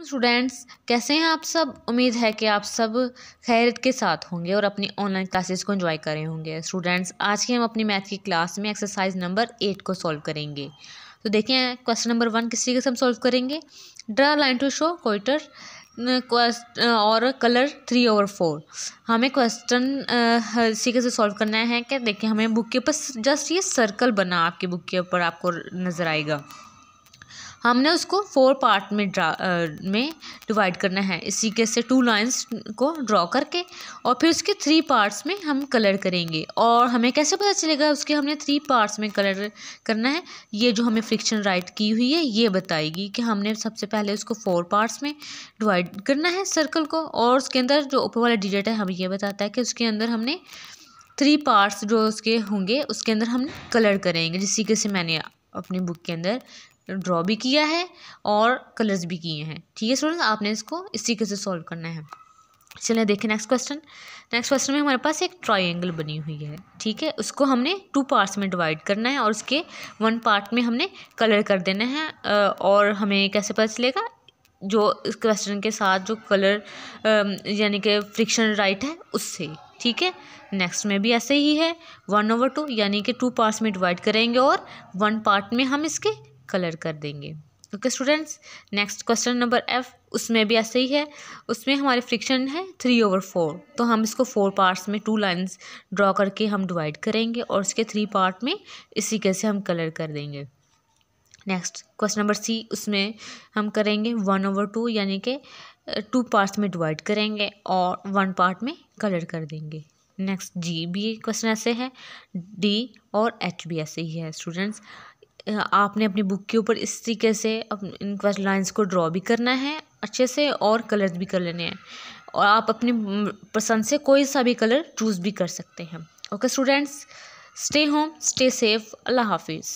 Students, कैसे हैं आप सब? उम्मीद है कि आप सब खैरियत के साथ होंगे और अपनी ऑनलाइन क्लासेस को एंजॉय कर रहे होंगे। स्टूडेंट्स आज की हम अपनी मैथ की क्लास में एक्सरसाइज नंबर एट को सॉल्व करेंगे। तो देखिए क्वेश्चन नंबर वन किस तरीके से हम सॉल्व करेंगे? Draw line to show quarter और कलर थ्री ओवर फोर हमें क्वेश्चन तरीके से सॉल्व करना है, क्या? देखिए, हमें बुक के ऊपर जस्ट ये सर्कल बना आपकी बुक के ऊपर आपको नज़र आएगा। हमने उसको फोर पार्ट में ड्रा में डिवाइड करना है। इसी के से टू लाइंस को ड्रॉ करके और फिर उसके थ्री पार्ट्स में हम कलर करेंगे। और हमें कैसे पता चलेगा उसके हमने थ्री पार्ट्स में कलर करना है? ये जो हमें फ्रिक्शन राइट की हुई है, ये बताएगी कि हमने सबसे पहले उसको फोर पार्ट्स में डिवाइड करना है सर्कल को और उसके अंदर जो ऊपर वाला डिजिट है, हमें ये बताता है कि उसके अंदर हमने थ्री पार्ट्स जो उसके होंगे, उसके अंदर हम कलर करेंगे। जिस के से मैंने अपनी बुक के अंदर ड्रॉ भी किया है और कलर्स भी किए हैं। ठीक है स्टूडेंट्स आपने इसको इस तरीके से सॉल्व करना है। चलिए देखें नेक्स्ट क्वेश्चन नेक्स्ट क्वेश्चन में हमारे पास एक ट्रायंगल बनी हुई है। ठीक है, उसको हमने टू पार्ट्स में डिवाइड करना है और उसके वन पार्ट में हमने कलर कर देना है और हमें कैसे पता चलेगा? जो इस क्वेश्चन के साथ जो कलर यानी कि फ्रिक्शन राइट है, उससे। ठीक है नेक्स्ट में भी ऐसे ही है। वन ओवर टू यानी कि टू पार्ट्स में डिवाइड करेंगे और वन पार्ट में हम इसके कलर कर देंगे। Okay students next question number F उसमें भी ऐसे ही है। उसमें हमारे फ्रिक्शन है थ्री ओवर फोर तो हम इसको फोर पार्ट्स में टू लाइंस ड्रॉ करके हम डिवाइड करेंगे और उसके थ्री पार्ट में इसी कैसे हम कलर कर देंगे। नेक्स्ट क्वेश्चन नंबर सी उसमें हम करेंगे वन ओवर टू यानी कि टू पार्ट्स में डिवाइड करेंगे और वन पार्ट में कलर कर देंगे। नेक्स्ट जी भी क्वेश्चन ऐसे है डी और एच भी ऐसे ही है स्टूडेंट्स आपने अपनी बुक के ऊपर इस तरीके से इन क्वेश्चन लाइन्स को ड्रॉ भी करना है, अच्छे से और कलर्स भी कर लेने हैं। और आप अपनी पसंद से कोई सा भी कलर चूज़ भी कर सकते हैं। Okay students stay home stay safe अल्लाह हाफिज़